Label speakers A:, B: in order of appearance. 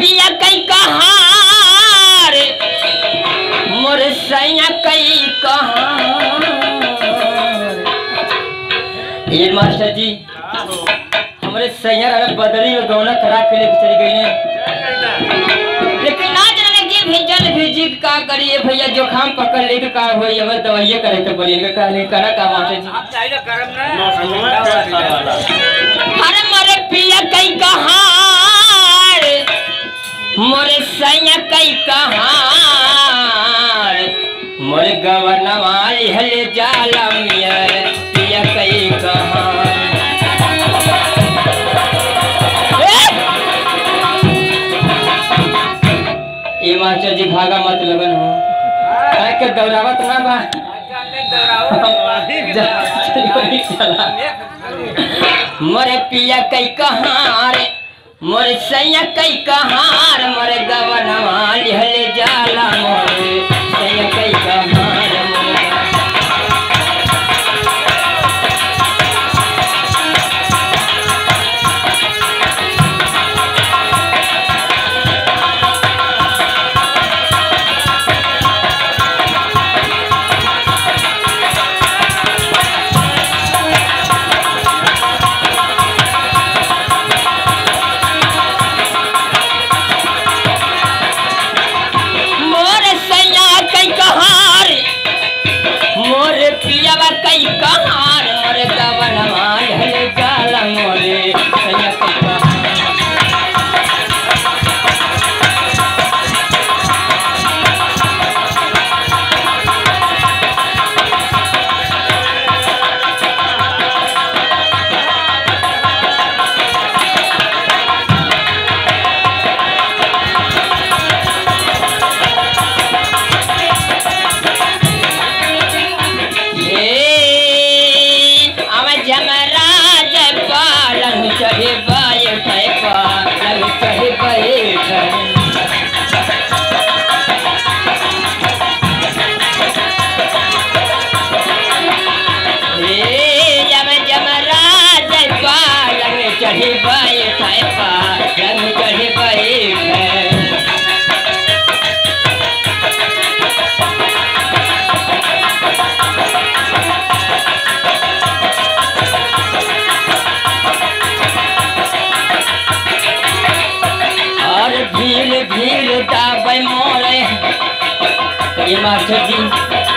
A: पिया कई कहार। मोर सैया कई कहार। ये मास्टर जी हमारे सैया अगर बदली में गौना खराब के लेके चली गई है। लेकिन ना जाने की भेजल भेजी का करिए भैया जोखाम पकड़ लेके का होई दवाइये करे तो बोलिए का नहीं करा का मास्टर जी? अरे मोरे पिया कई कहार। मोरे सैया कई कहार। मोरे गवनवा हले जाला मियर पिया कई कहार। ए! मास्टर जी भागा मत लगन हो। काहे के दौड़ावत ना बा। मोरे पिया कई कहार, मोरे सैया कई कहार। कई कहार और भील भीड़ मोरे। ये मास्टर जी